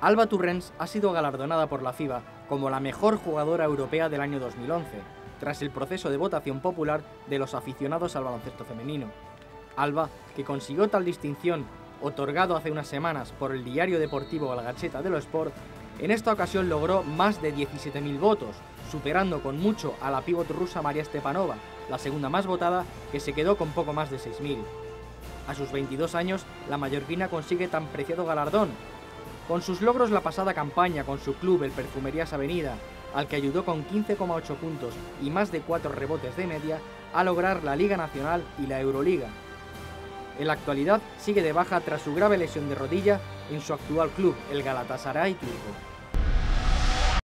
Alba Turrens ha sido galardonada por la FIBA como la mejor jugadora europea del año 2011, tras el proceso de votación popular de los aficionados al baloncesto femenino. Alba, que consiguió tal distinción, otorgado hace unas semanas por el diario deportivo La Gacheta de lo Sport, en esta ocasión logró más de 17.000 votos, superando con mucho a la pívot rusa María Stepanova, la segunda más votada, que se quedó con poco más de 6.000. A sus 22 años, la mallorquina consigue tan preciado galardón, con sus logros la pasada campaña con su club, el Perfumerías Avenida, al que ayudó con 15,8 puntos y más de 4 rebotes de media a lograr la Liga Nacional y la Euroliga. En la actualidad sigue de baja tras su grave lesión de rodilla en su actual club, el Galatasaray turco.